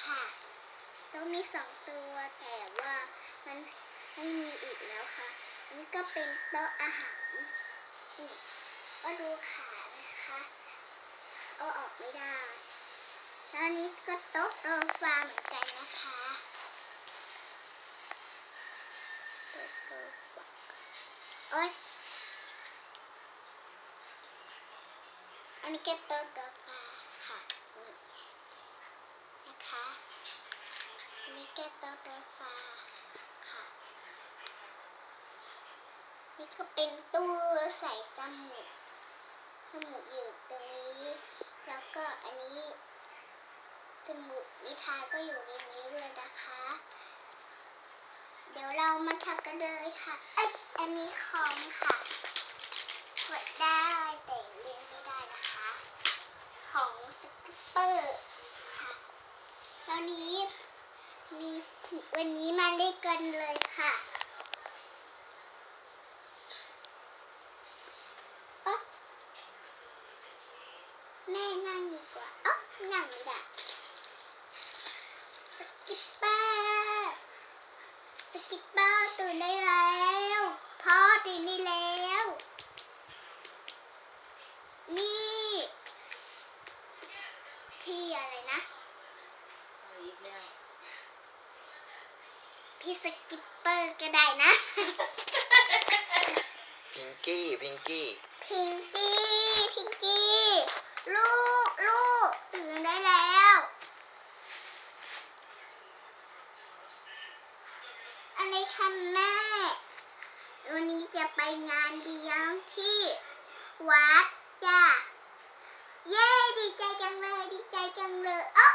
ค่ะต้องมีสองตัวแต่ว่ามันไม่มีอีกแล้วค่ะอันนี้ก็เป็นโต๊ะอาหารนี่ก็ดูขานะคะ เอาออกไม่ได้ แล้วนี้ก็โต๊ะโซฟาเหมือนกันนะคะโต๊ะโซฟาโอ๊ยอันนี้ก็โต๊ะโซฟาค่ะนี่นะคะ อันนี้ก็ต๊ะโซฟาค่ะ นี่ก็เป็นตู้ใส่สมุด สมุดอยู่ตรงนี้ แล้วก็อันนี้สมุดนิทานก็อยู่ในนี้ด้วยนะคะ เดี๋ยวเรามาทำกันเลยค่ะ เอ้ยอันนี้คอมค่ะ กดได้แต่เล่นไม่ได้นะคะ ของสกิปเปอร์ค่ะ แล้วนี้ มีวันนี้มาเล่นกันเลยค่ะเอ๊ะแม่นั่งดีกว่าอ๊ะนั่งไม่ได้สกิปเปอร์สกิปเปอร์ตื่นได้แล้วพ่อตื่นได้แล้ว นี่ พี่อะไรนะอีกแล้ว พี่สกิปเปอร์ก็ได้นะ พิงกี้ พิงกี้ พิงกี้ พิงกี้ ลูก ลูก ตื่นได้แล้ว อะไรคะแม่ วันนี้จะไปงานเลี้ยงที่วัดจ้ะ เย้ดีใจจังเลย ดีใจจังเลยอ๊ะ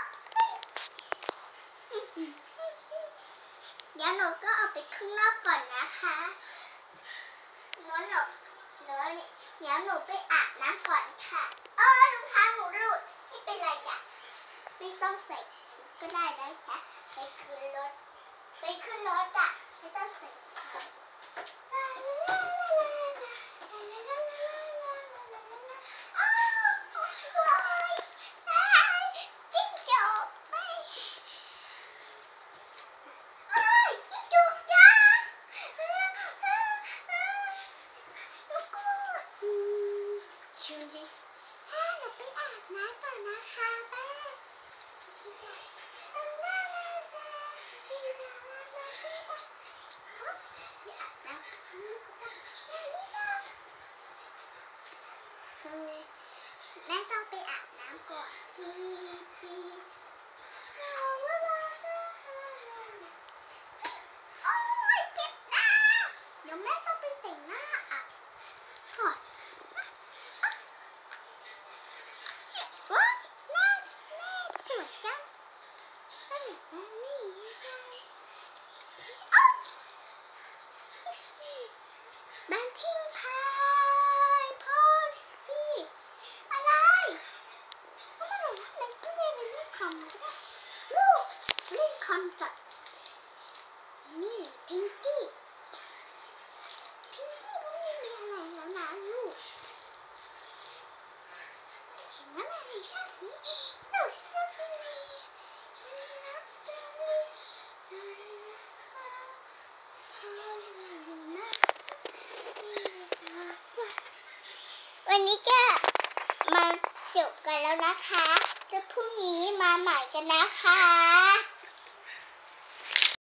เดี๋ยวหนูก็เอาไปข้างนอ ก่อนนะคะหนูหนูหนูนี่เดี๋ยวหนูไปอาบน้ำก่อนค่ะ เออรองเท้าหนูหลุดไม่เป็นไรจ้ะไม่ต้องใส่ก็ได้แล้วจ้ะไปขึ้นรถ ไปขึ้นรถอะไม่ต้องใส่อ้าวโอ๊ยจิ้งจกไม่ เอ้ยจิ้งจกจ้าลูกกูชูดิแม่หนูไปอาบน้ำก่อนนะคะแม่ดีจ้ะทำหน้ามาซะดีนะมาซะฮะไปอาบน้ำลูกก็ได้นี่จ้ะเฮ้ย แม่ต้องไปอาบน้ำก่อนจีจีเราเวลาจะ โอ้ยเจ็บหน้าเดี๋ยวแม่ต้องไปแต่งหน้าอะหอยว้าหน้าแม่สวยจังแม่เหมือนแม่นี่จังอ๊ะบ้านทิ้งพายพ่อสิอะไรก็ไม่รู้ทำไมก็ไม่ไปเล่นคอมก็ได้ลูกเล่นคอมกับ นี่พิงกี้พิงกี้มันไม่มีอะไรแล้วนะลูกเห็นว่าอะไรก็นี้เราชอบกินเลยมันมีน้ำจังเลยวันนี้ก็มาจบกันแล้วนะคะแล้วพรุ่งนี้มาใหม่กันนะคะ